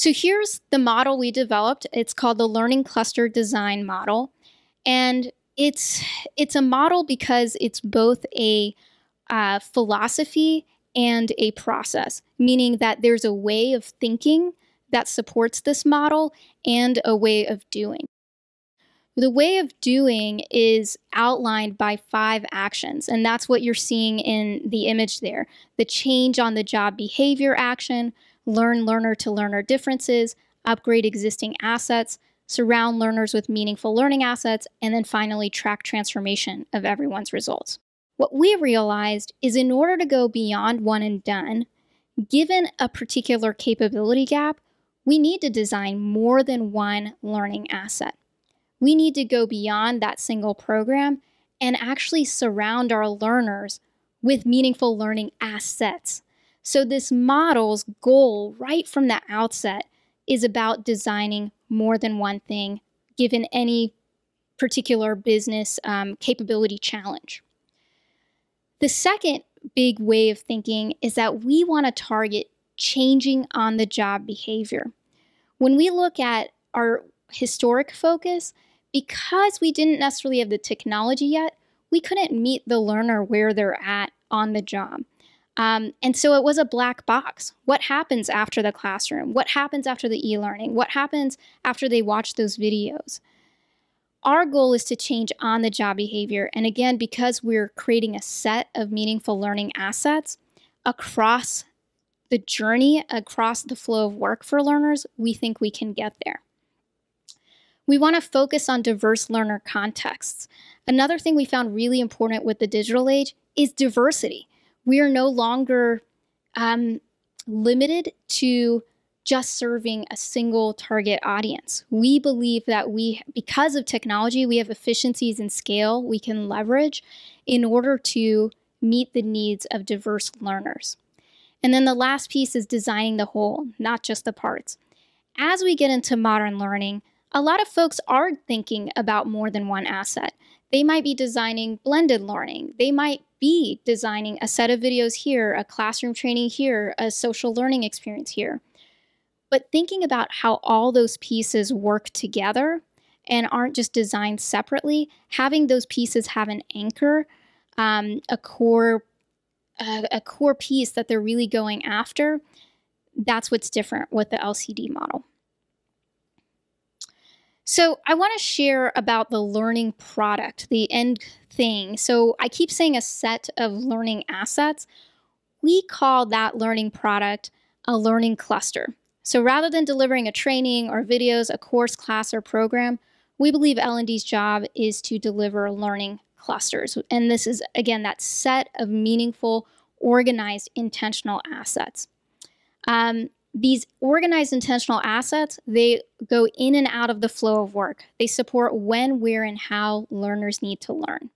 So here's the model we developed. It's called the Learning Cluster Design Model. And it's it's a model because it's both a uh, philosophy and a process, meaning that there's a way of thinking that supports this model and a way of doing. The way of doing is outlined by five actions, and that's what you're seeing in the image there. The change on the job behavior action, learn learner to learner differences, upgrade existing assets, surround learners with meaningful learning assets, and then finally track transformation of everyone's results. What we realized is in order to go beyond one and done, given a particular capability gap, we need to design more than one learning asset we need to go beyond that single program and actually surround our learners with meaningful learning assets. So, this model's goal right from the outset is about designing more than one thing given any particular business um, capability challenge. The second big way of thinking is that we want to target changing on the job behavior. When we look at our historic focus, because we didn't necessarily have the technology yet, we couldn't meet the learner where they're at on the job. Um, and so it was a black box. What happens after the classroom? What happens after the e learning? What happens after they watch those videos? Our goal is to change on the job behavior. And again, because we're creating a set of meaningful learning assets across the journey, across the flow of work for learners, we think we can get there. We want to focus on diverse learner contexts. Another thing we found really important with the digital age is diversity. We are no longer um, limited to just serving a single target audience. We believe that we, because of technology, we have efficiencies and scale we can leverage in order to meet the needs of diverse learners. And then the last piece is designing the whole, not just the parts. As we get into modern learning, a lot of folks are thinking about more than one asset. They might be designing blended learning. They might be designing a set of videos here, a classroom training here, a social learning experience here. But thinking about how all those pieces work together and aren't just designed separately, having those pieces have an anchor, um, a core, a core piece that they're really going after. That's what's different with the LCD model. So I want to share about the learning product, the end thing. So I keep saying a set of learning assets. We call that learning product a learning cluster. So rather than delivering a training or videos, a course, class, or program, we believe L&D's job is to deliver learning clusters. And this is, again, that set of meaningful, organized, intentional assets. Um, these organized intentional assets, they go in and out of the flow of work. They support when, where, and how learners need to learn.